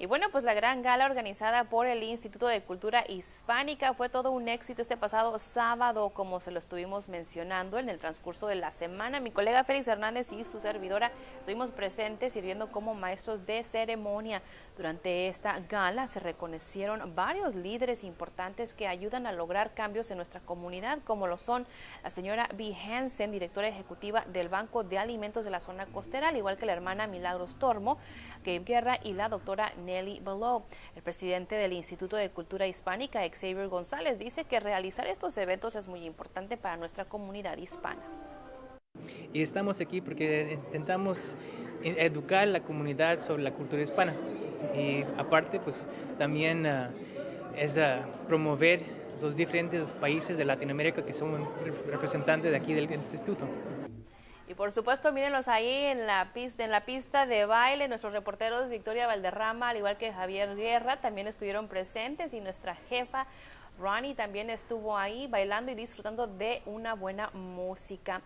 Y bueno, pues la gran gala organizada por el Instituto de Cultura Hispánica fue todo un éxito este pasado sábado, como se lo estuvimos mencionando en el transcurso de la semana. Mi colega Félix Hernández y su servidora estuvimos presentes sirviendo como maestros de ceremonia. Durante esta gala se reconocieron varios líderes importantes que ayudan a lograr cambios en nuestra comunidad, como lo son la señora B. Hansen, directora ejecutiva del Banco de Alimentos de la zona costera, al igual que la hermana Milagros Tormo, Gabe Guerra y la doctora Nelly Below. El presidente del Instituto de Cultura Hispánica, Xavier González, dice que realizar estos eventos es muy importante para nuestra comunidad hispana. Y estamos aquí porque intentamos educar a la comunidad sobre la cultura hispana. Y aparte, pues también uh, es uh, promover los diferentes países de Latinoamérica que son representantes de aquí del instituto. Y por supuesto, mírenlos ahí en la pista, en la pista de baile. Nuestros reporteros Victoria Valderrama, al igual que Javier Guerra, también estuvieron presentes y nuestra jefa Ronnie también estuvo ahí bailando y disfrutando de una buena música.